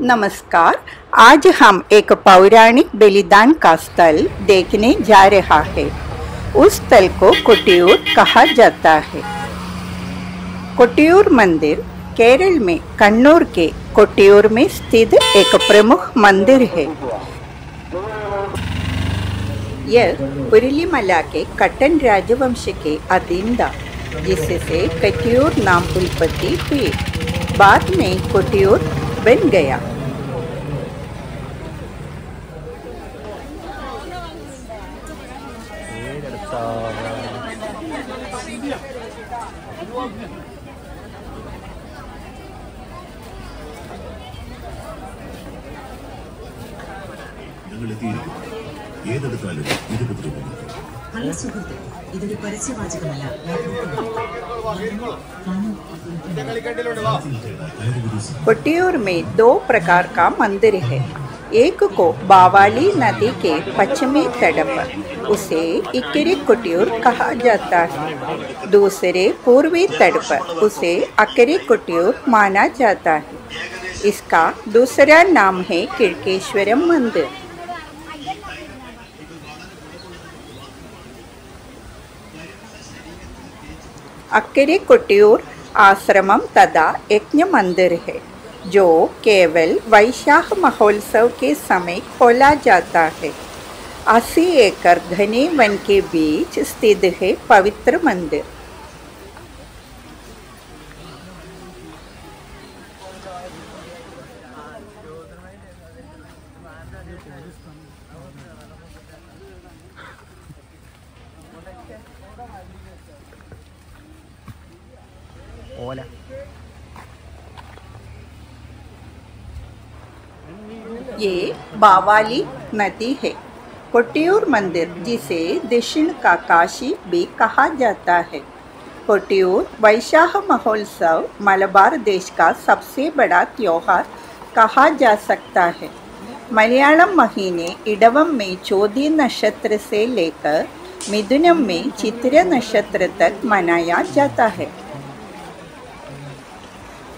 नमस्कार, आज हम एक पौराणिक बलिदान का स्थल देखने जा रहा है। उस स्थल को कोटियूर कहा जाता है। कोटियूर मंदिर केरल में कन्नूर के कोटियूर में स्थित एक प्रमुख मंदिर है। यह पुरलीमला के कटन राजवंश के अधीन था जिससे कटियूर नाम उत्पत्ति हुई। बाद में कोटियूर बन गया ഞങ്ങൾ എത്തിയിരിക്കുന്നു ഏതെടുത്താലും ഇരുപത് രൂപ മാത്രം അല്ല സുഹൃത്തെ ഇതൊരു പരസ്യവാചകമല്ല കാണൂ कोटियूर में दो प्रकार का मंदिर है एक को बावाली नदी के पश्चिमी तट पर उसे इकरी कोटियूर कहा जाता है दूसरे पूर्वी तट पर उसे अकरी कोटियूर माना जाता है इसका दूसरा नाम है किड़केश्वरम मंदिर अक्करे कोटियूर आश्रमम तथा यज्ञ मंदिर है जो केवल वैशाख महोत्सव के समय खोला जाता है अस्सी एकड़ घने वन के बीच स्थित है पवित्र मंदिर ഓല ये बावाली नदी है। कोटियूर मंदिर, जिसे दक्षिण का काशी भी कहा जाता है। कोटियूर वैशाख महोत्सव मलबार देश का सबसे बड़ा त्योहार कहा जा सकता है। मलयालम महीने इडवम में चौदह नक्षत्र से लेकर मिथुनम में चित्र नक्षत्र तक मनाया जाता है।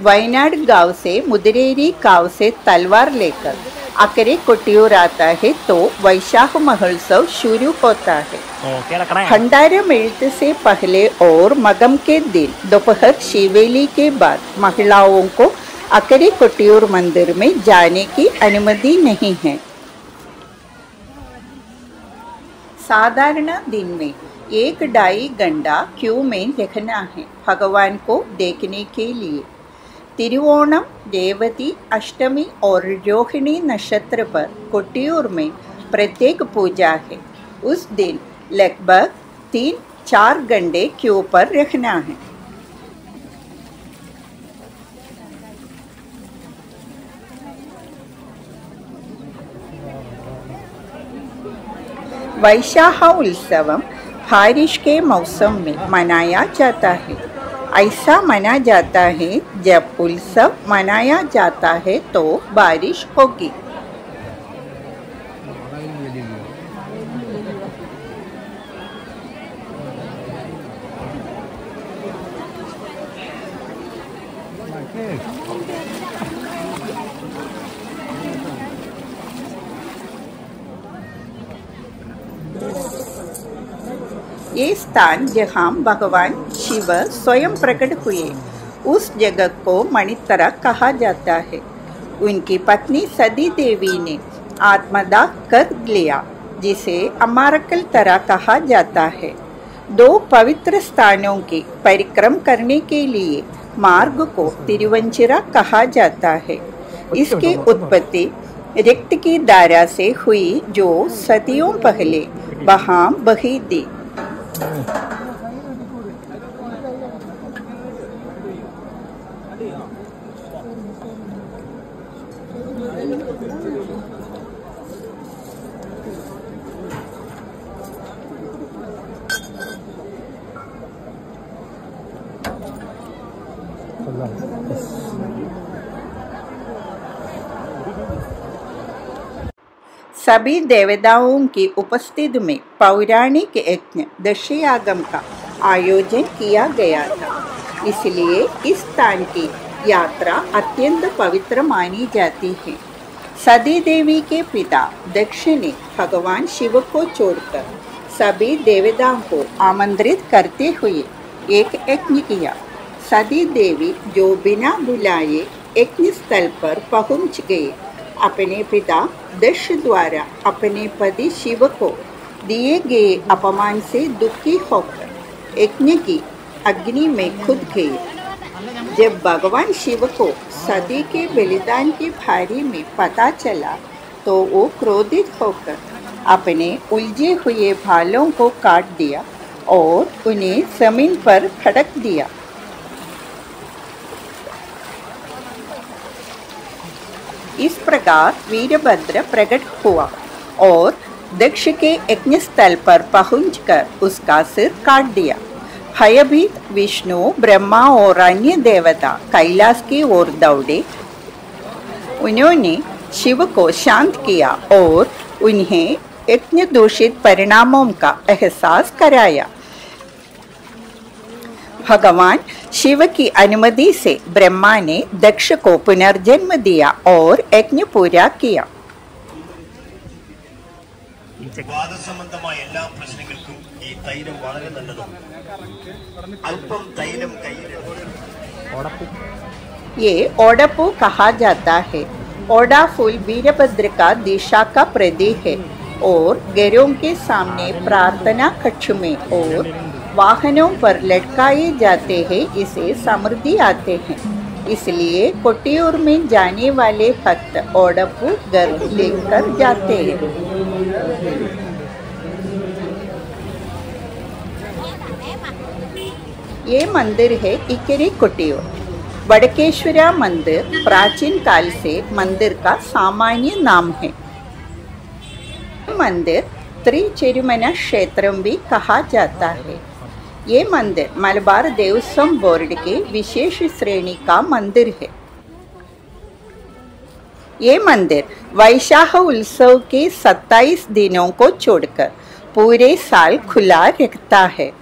वायनाड गाँव से मुदरेरी गाँव से तलवार लेकर अकरे कोटियोर आता है तो वैशाख महोत्सव शुरू होता है भंडारा मृत से पहले और मगम के दिन दोपहर शिवेली के बाद महिलाओं को अकरे कोटियोर मंदिर में जाने की अनुमति नहीं है साधारण दिन में एक ढाई घंटा क्यू में देखना है भगवान को देखने के लिए तिरुवोणम देवती अष्टमी और रोहिणी नक्षत्र पर कोटियूर में प्रत्येक पूजा है उस दिन लगभग तीन चार घंटे क्यू पर रखना है वैशाख उत्सव बारिश के मौसम में मनाया जाता है ऐसा माना जाता है जब उत्सव मनाया जाता है तो बारिश होगी। ये स्थान जहाँ भगवान शिव स्वयं प्रकट हुए। उस जगह को मणितरा कहा जाता है। उनकी पत्नी सती देवी ने आत्मदाह कर लिया, जिसे अमारकल तरा कहा जाता है। दो पवित्र स्थानों की परिक्रम करने के लिए मार्ग को तिरुवंचिरा कहा जाता है। इसकी उत्पत्ति रिक्त की धारा से हुई, जो सदियों पहले वहाँ बही थी। こん。なです。सभी देवताओं की उपस्थिति में पौराणिक यज्ञ दशयागम का आयोजन किया गया था इसलिए इस स्थान की यात्रा अत्यंत पवित्र मानी जाती है सती देवी के पिता दक्ष ने भगवान शिव को छोड़कर सभी देवताओं को आमंत्रित करते हुए एक यज्ञ किया सती देवी जो बिना बुलाए यज्ञ स्थल पर पहुँच गए अपने पिता दक्ष द्वारा अपने पति शिव को दिए गए अपमान से दुखी होकर यज्ञ की अग्नि में खुद गए। जब भगवान शिव को सती के बलिदान के भारी में पता चला तो वो क्रोधित होकर अपने उलझे हुए भालों को काट दिया और उन्हें ज़मीन पर फटक दिया। इस प्रकार वीरभद्र प्रकट हुआ और दक्ष के यज्ञ स्थल पर पहुंचकर उसका सिर काट दिया। भयभीत विष्णु, ब्रह्मा और अन्य देवता कैलाश की ओर दौड़े। उन्होंने शिव को शांत किया और उन्हें यज्ञ दूषित परिणामों का एहसास कराया। भगवान शिव की अनुमति से ब्रह्मा ने दक्ष को पुनर्जन्म दिया और यज्ञ पूरा किया ये ओडपू कहा जाता है ओडा फूल वीरभद्र का दिशा का प्रदी है और गैरों के सामने प्रार्थना कक्ष में और वाहनों पर लटकाए जाते हैं, इसे समृद्धि आते हैं। इसलिए कोटियूर में जाने वाले भक्त ओडपू घर लेकर जाते हैं। ये मंदिर है इकरी कुटियोर बड़केश्वरा मंदिर प्राचीन काल से मंदिर का सामान्य नाम है। मंदिर त्रिचेरुमना क्षेत्र भी कहा जाता है। ये मंदिर मलबार देवस्थान बोर्ड के विशेष श्रेणी का मंदिर है। ये मंदिर वैशाख उत्सव के 27 दिनों को छोड़कर पूरे साल खुला रखता है।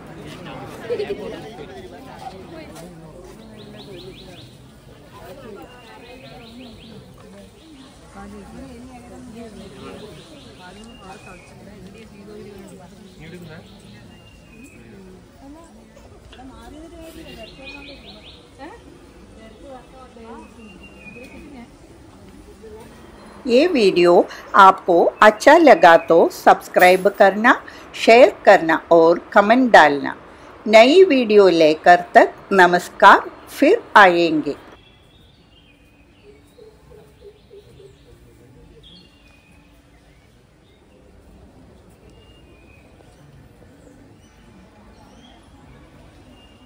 ये वीडियो आपको अच्छा लगा तो सब्सक्राइब करना शेयर करना और कमेंट डालना। नई वीडियो लेकर तक नमस्कार, फिर आएँगे।